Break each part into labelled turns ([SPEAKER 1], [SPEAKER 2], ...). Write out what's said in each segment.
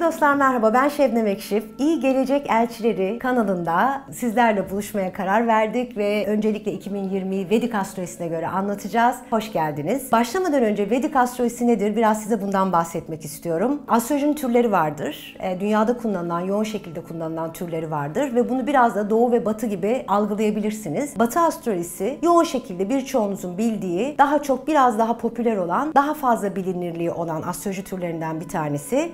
[SPEAKER 1] Sevgili dostlar merhaba ben Şebnem Ekşif. İyi Gelecek Elçileri kanalında sizlerle buluşmaya karar verdik ve öncelikle 2020 Vedik astrolojisine göre anlatacağız. Hoş geldiniz. Başlamadan önce Vedik astrolojisi nedir? Biraz size bundan bahsetmek istiyorum. Astrolojinin türleri vardır. E, dünyada kullanılan, yoğun şekilde kullanılan türleri vardır ve bunu biraz da doğu ve batı gibi algılayabilirsiniz. Batı astrolojisi yoğun şekilde birçoğunuzun bildiği, daha çok biraz daha popüler olan, daha fazla bilinirliği olan astroloji türlerinden bir tanesi.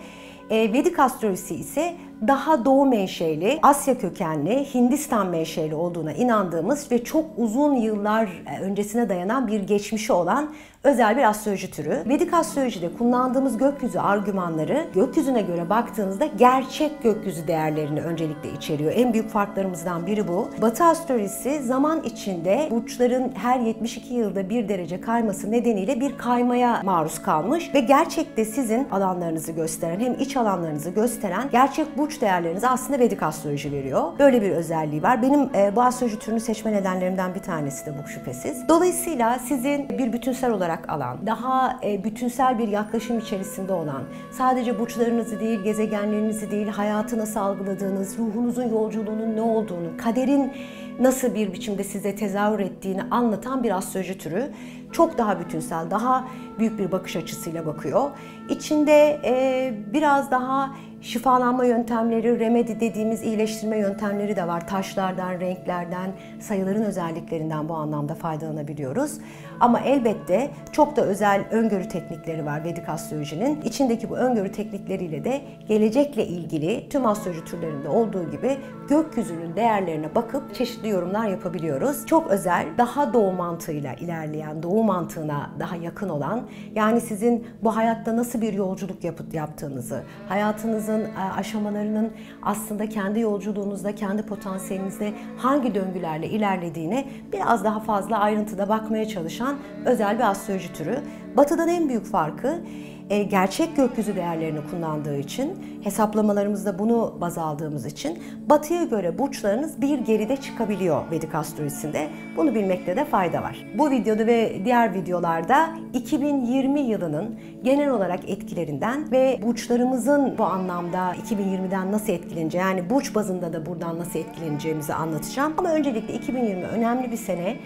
[SPEAKER 1] E, Vedik astrolojisi ise daha doğu menşeli, Asya kökenli, Hindistan menşeli olduğuna inandığımız ve çok uzun yıllar e, öncesine dayanan bir geçmişi olan özel bir astroloji türü. Vedik astrolojide kullandığımız gökyüzü argümanları gökyüzüne göre baktığınızda gerçek gökyüzü değerlerini öncelikle içeriyor. En büyük farklarımızdan biri bu. Batı astrolojisi zaman içinde burçların her 72 yılda bir derece kayması nedeniyle bir kaymaya maruz kalmış ve gerçekte sizin alanlarınızı gösteren hem iç alanlarınızı gösteren gerçek burç değerlerinizi aslında Vedik astroloji veriyor. Böyle bir özelliği var. Benim e, bu astroloji türünü seçme nedenlerimden bir tanesi de bu şüphesiz. Dolayısıyla sizin bir bütünsel olarak alan, daha e, bütünsel bir yaklaşım içerisinde olan, sadece burçlarınızı değil, gezegenlerinizi değil, hayatı nasıl algıladığınız, ruhunuzun yolculuğunun ne olduğunu, kaderin nasıl bir biçimde size tezahür ettiğini anlatan bir astroloji türü. Çok daha bütünsel, daha büyük bir bakış açısıyla bakıyor. İçinde e, biraz daha şifalanma yöntemleri, remedi dediğimiz iyileştirme yöntemleri de var. Taşlardan, renklerden, sayıların özelliklerinden bu anlamda faydalanabiliyoruz. Ama elbette çok da özel öngörü teknikleri var Vedik astrolojinin. İçindeki bu öngörü teknikleriyle de gelecekle ilgili tüm astroloji türlerinde olduğu gibi gökyüzünün değerlerine bakıp çeşitli yorumlar yapabiliyoruz. Çok özel, daha doğu mantığıyla ilerleyen, doğu mantığına daha yakın olan, yani sizin bu hayatta nasıl bir yolculuk yapıp yaptığınızı, hayatınızın e, aşamalarının aslında kendi yolculuğunuzda, kendi potansiyelinizde hangi döngülerle ilerlediğine biraz daha fazla ayrıntıda bakmaya çalışan özel bir astroloji türü. Batı'dan en büyük farkı e, gerçek gökyüzü değerlerini kullandığı için, hesaplamalarımızda bunu baz aldığımız için batıya göre burçlarınız bir geride çıkabiliyor Vedik astrolojisinde. Bunu bilmekte de fayda var. Bu videoda ve diğer videolarda 2020 yılının genel olarak etkilerinden ve burçlarımızın bu anlamda 2020'den nasıl etkileneceği, yani burç bazında da buradan nasıl etkileneceğimizi anlatacağım. Ama öncelikle 2020 önemli bir sene.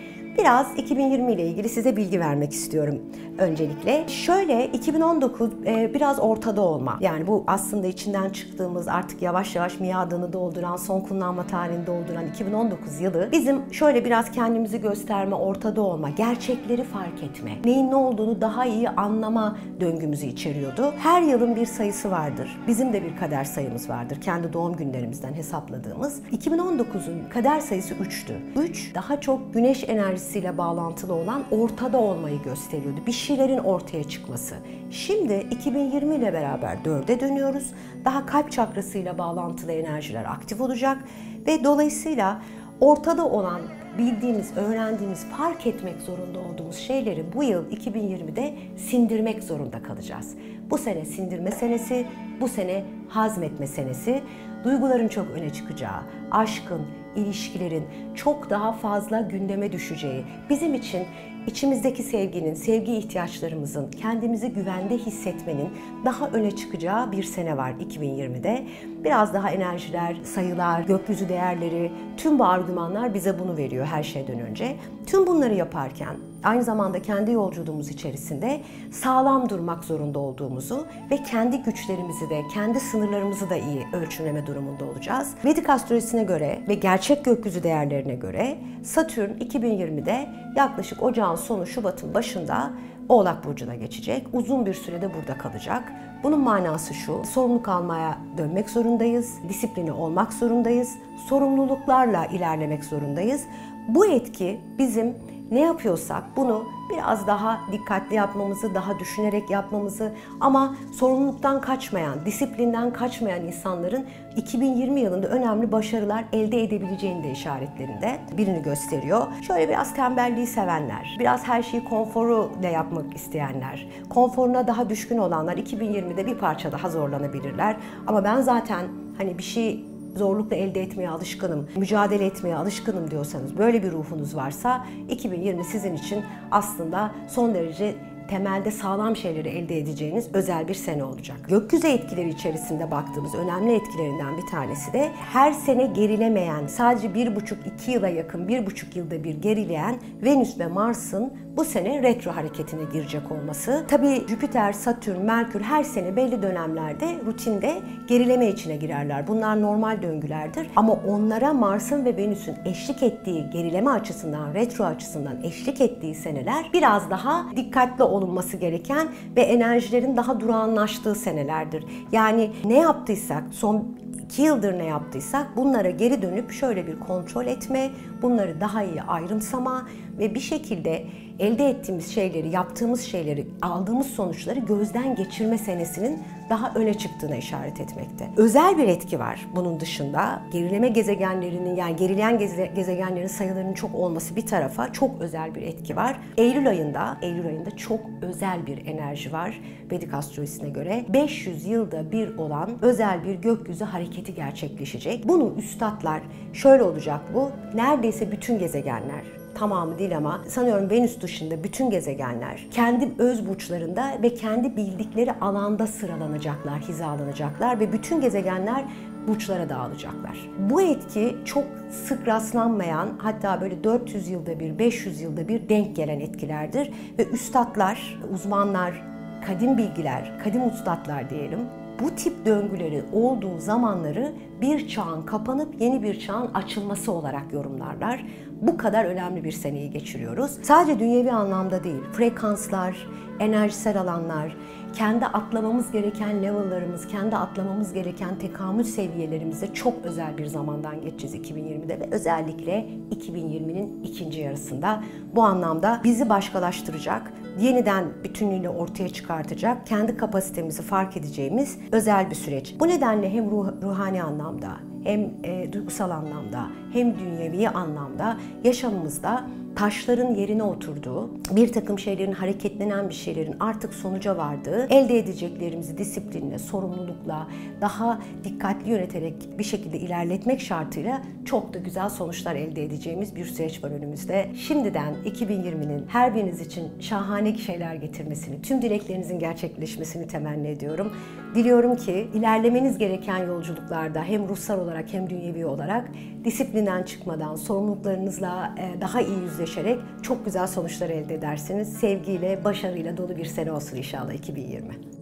[SPEAKER 1] Biraz 2020 ile ilgili size bilgi vermek istiyorum öncelikle. Şöyle 2019 e, biraz ortada olma. Yani bu aslında içinden çıktığımız artık yavaş yavaş miadını dolduran, son kullanma tarihini dolduran 2019 yılı bizim şöyle biraz kendimizi gösterme, ortada olma, gerçekleri fark etme, neyin ne olduğunu daha iyi anlama döngümüzü içeriyordu. Her yılın bir sayısı vardır. Bizim de bir kader sayımız vardır. Kendi doğum günlerimizden hesapladığımız. 2019'un kader sayısı 3'tü. 3 daha çok güneş enerjisiyle bağlantılı olan ortada olmayı gösteriyordu. Bir şeylerin ortaya çıkması. Şimdi 2020 ile beraber 4'e dönüyoruz. Daha kalp çakrasıyla bağlantılı enerjiler aktif olacak ve dolayısıyla ortada olan bildiğimiz, öğrendiğimiz, fark etmek zorunda olduğumuz şeyleri bu yıl 2020'de sindirmek zorunda kalacağız. Bu sene sindirme senesi, bu sene hazmetme senesi, duyguların çok öne çıkacağı, aşkın, ilişkilerin çok daha fazla gündeme düşeceği, bizim için içimizdeki sevginin, sevgi ihtiyaçlarımızın, kendimizi güvende hissetmenin daha öne çıkacağı bir sene var 2020'de. Biraz daha enerjiler, sayılar, gökyüzü değerleri, tüm bu argümanlar bize bunu veriyor her şeyden önce. Tüm bunları yaparken aynı zamanda kendi yolculuğumuz içerisinde sağlam durmak zorunda olduğumuzu ve kendi güçlerimizi de, kendi sınırlarımızı da iyi ölçümleme durumunda olacağız. Vedik astrolojisine göre ve gerçek gökyüzü değerlerine göre Satürn 2020'de yaklaşık ocağın sonu Şubat'ın başında Oğlak Burcu'na geçecek. Uzun bir sürede burada kalacak. Bunun manası şu, sorumluluk almaya dönmek zorundayız, disiplini olmak zorundayız, sorumluluklarla ilerlemek zorundayız. Bu etki bizim ne yapıyorsak bunu biraz daha dikkatli yapmamızı, daha düşünerek yapmamızı ama sorumluluktan kaçmayan, disiplinden kaçmayan insanların 2020 yılında önemli başarılar elde edebileceğini de işaretlerinde birini gösteriyor. Şöyle biraz tembelliği sevenler, biraz her şeyi konforu ile yapmak isteyenler, konforuna daha düşkün olanlar 2020'de bir parça daha zorlanabilirler. Ama ben zaten hani bir şey zorlukla elde etmeye alışkınım, mücadele etmeye alışkınım diyorsanız, böyle bir ruhunuz varsa 2020 sizin için aslında son derece temelde sağlam şeyleri elde edeceğiniz özel bir sene olacak. Gökyüzü etkileri içerisinde baktığımız önemli etkilerinden bir tanesi de her sene gerilemeyen, sadece bir buçuk iki yıla yakın bir buçuk yılda bir gerileyen Venüs ve Mars'ın bu sene retro hareketine girecek olması. Tabii Jüpiter, Satürn, Merkür her sene belli dönemlerde rutinde gerileme içine girerler. Bunlar normal döngülerdir. Ama onlara Mars'ın ve Venüs'ün eşlik ettiği gerileme açısından, retro açısından eşlik ettiği seneler biraz daha dikkatli olunması gereken ve enerjilerin daha durağanlaştığı senelerdir. Yani ne yaptıysak son iki yıldır ne yaptıysak bunlara geri dönüp şöyle bir kontrol etme, bunları daha iyi ayrımsama ve bir şekilde elde ettiğimiz şeyleri, yaptığımız şeyleri, aldığımız sonuçları gözden geçirme senesinin daha öne çıktığına işaret etmekte. Özel bir etki var bunun dışında. Gerileme gezegenlerinin yani gerileyen geze, gezegenlerin sayılarının çok olması bir tarafa çok özel bir etki var. Eylül ayında, Eylül ayında çok özel bir enerji var Vedik astrolojisine göre. 500 yılda bir olan özel bir gökyüzü hareketi gerçekleşecek. Bunu üstadlar şöyle olacak bu. Neredeyse bütün gezegenler tamamı değil ama sanıyorum Venüs dışında bütün gezegenler kendi öz burçlarında ve kendi bildikleri alanda sıralanacaklar, hizalanacaklar ve bütün gezegenler burçlara dağılacaklar. Bu etki çok sık rastlanmayan hatta böyle 400 yılda bir, 500 yılda bir denk gelen etkilerdir ve üstadlar, uzmanlar, kadim bilgiler, kadim ustadlar diyelim bu tip döngüleri olduğu zamanları bir çağın kapanıp yeni bir çağın açılması olarak yorumlarlar. Bu kadar önemli bir seneyi geçiriyoruz. Sadece dünyevi anlamda değil, frekanslar, enerjisel alanlar, kendi atlamamız gereken level'larımız, kendi atlamamız gereken tekamül seviyelerimize çok özel bir zamandan geçeceğiz 2020'de ve özellikle 2020'nin ikinci yarısında. Bu anlamda bizi başkalaştıracak, yeniden bütünlüğünü ortaya çıkartacak, kendi kapasitemizi fark edeceğimiz özel bir süreç. Bu nedenle hem ruh, ruhani anlamda hem e, duygusal anlamda hem dünyevi anlamda yaşamımızda taşların yerine oturduğu, bir takım şeylerin hareketlenen bir şeylerin artık sonuca vardığı, elde edeceklerimizi disiplinle, sorumlulukla, daha dikkatli yöneterek bir şekilde ilerletmek şartıyla çok da güzel sonuçlar elde edeceğimiz bir süreç var önümüzde. Şimdiden 2020'nin her biriniz için şahane şeyler getirmesini, tüm dileklerinizin gerçekleşmesini temenni ediyorum. Diliyorum ki ilerlemeniz gereken yolculuklarda hem ruhsal olarak hem dünyevi olarak disiplinden çıkmadan, sorumluluklarınızla daha iyi yüzleşerek çok güzel sonuçlar elde edersiniz. Sevgiyle, başarıyla dolu bir sene olsun inşallah 2020.